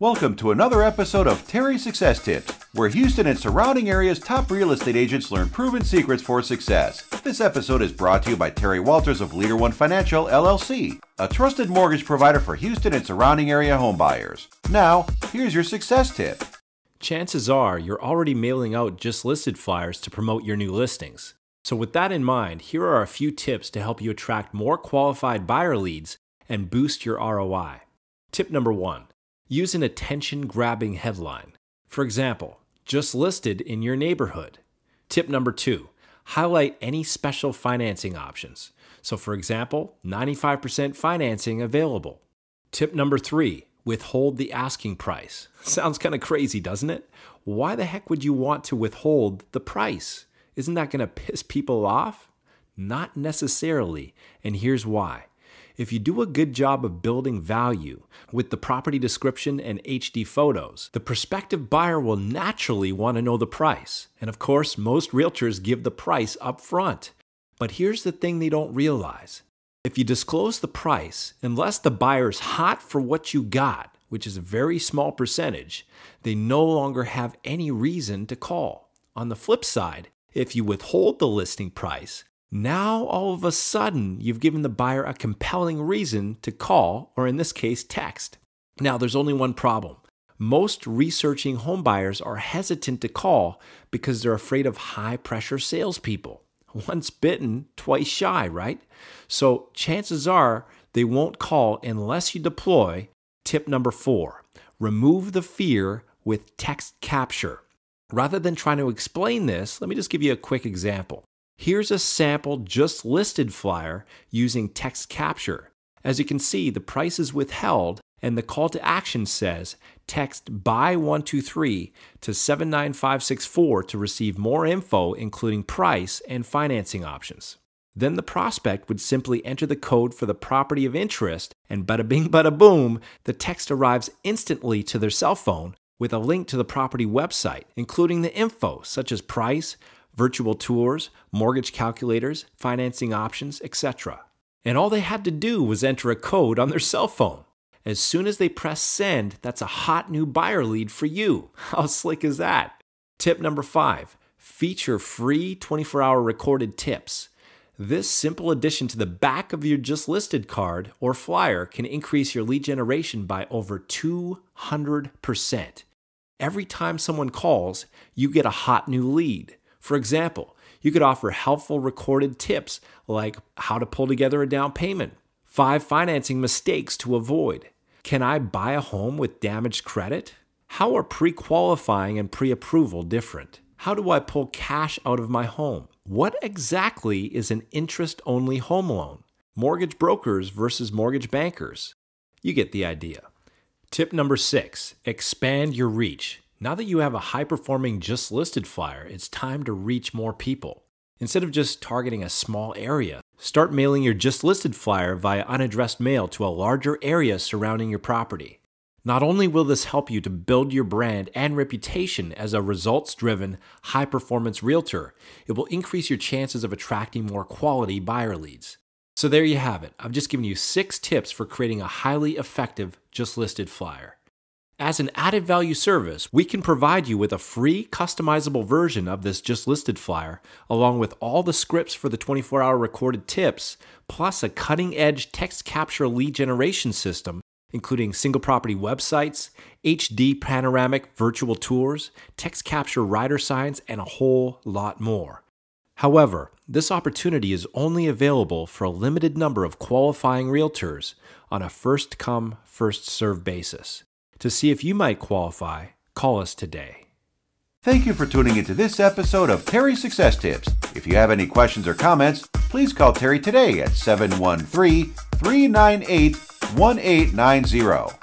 Welcome to another episode of Terry Success Tips, where Houston and surrounding areas' top real estate agents learn proven secrets for success. This episode is brought to you by Terry Walters of Leader One Financial LLC, a trusted mortgage provider for Houston and surrounding area homebuyers. Now, here's your success tip. Chances are you're already mailing out just listed flyers to promote your new listings. So, with that in mind, here are a few tips to help you attract more qualified buyer leads and boost your ROI. Tip number one Use an attention grabbing headline. For example, just listed in your neighborhood. Tip number two highlight any special financing options. So, for example, 95% financing available. Tip number three withhold the asking price. Sounds kind of crazy, doesn't it? Why the heck would you want to withhold the price? Isn't that going to piss people off? Not necessarily, and here's why. If you do a good job of building value with the property description and HD photos, the prospective buyer will naturally want to know the price. And of course, most realtors give the price up front. But here's the thing they don't realize. If you disclose the price, unless the buyer's hot for what you got, which is a very small percentage, they no longer have any reason to call. On the flip side, if you withhold the listing price, now, all of a sudden, you've given the buyer a compelling reason to call, or in this case, text. Now, there's only one problem. Most researching homebuyers are hesitant to call because they're afraid of high pressure salespeople. Once bitten, twice shy, right? So, chances are they won't call unless you deploy tip number four remove the fear with text capture. Rather than trying to explain this, let me just give you a quick example. Here's a sample just listed flyer using text capture. As you can see, the price is withheld and the call to action says text buy 123 to 79564 to receive more info including price and financing options. Then the prospect would simply enter the code for the property of interest and bada bing bada boom, the text arrives instantly to their cell phone with a link to the property website including the info such as price, virtual tours, mortgage calculators, financing options, etc. And all they had to do was enter a code on their cell phone. As soon as they press send, that's a hot new buyer lead for you. How slick is that? Tip number five feature free 24 hour recorded tips. This simple addition to the back of your just listed card or flyer can increase your lead generation by over 200%. Every time someone calls, you get a hot new lead. For example, you could offer helpful recorded tips like how to pull together a down payment, five financing mistakes to avoid. Can I buy a home with damaged credit? How are pre qualifying and pre approval different? How do I pull cash out of my home? What exactly is an interest only home loan? Mortgage brokers versus mortgage bankers. You get the idea. Tip number six expand your reach. Now that you have a high performing just listed flyer, it's time to reach more people. Instead of just targeting a small area, start mailing your just listed flyer via unaddressed mail to a larger area surrounding your property. Not only will this help you to build your brand and reputation as a results driven, high performance realtor, it will increase your chances of attracting more quality buyer leads. So there you have it. I've just given you six tips for creating a highly effective just listed flyer. As an added value service, we can provide you with a free customizable version of this just listed flyer, along with all the scripts for the 24 hour recorded tips, plus a cutting edge text capture lead generation system, including single property websites, HD panoramic virtual tours, text capture rider signs, and a whole lot more. However, this opportunity is only available for a limited number of qualifying realtors on a first come, first served basis. To see if you might qualify, call us today. Thank you for tuning into this episode of Terry Success Tips. If you have any questions or comments, please call Terry today at 713 398 1890.